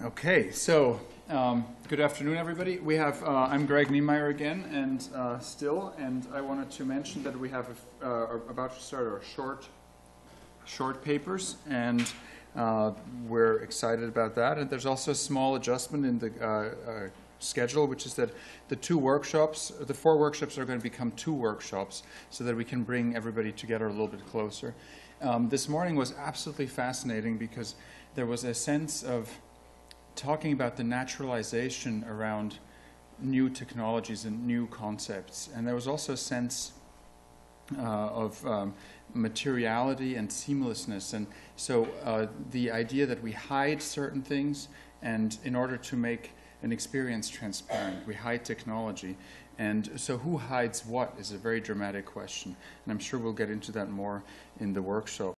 Okay, so um, good afternoon, everybody. We have uh, I'm Greg Niemeyer again, and uh, still, and I wanted to mention that we have a uh, about to start our short short papers, and uh, we're excited about that. And there's also a small adjustment in the uh, uh, schedule, which is that the two workshops, the four workshops, are going to become two workshops, so that we can bring everybody together a little bit closer. Um, this morning was absolutely fascinating because there was a sense of talking about the naturalization around new technologies and new concepts. And there was also a sense uh, of um, materiality and seamlessness. And so uh, the idea that we hide certain things, and in order to make an experience transparent, we hide technology. And so who hides what is a very dramatic question. And I'm sure we'll get into that more in the workshop.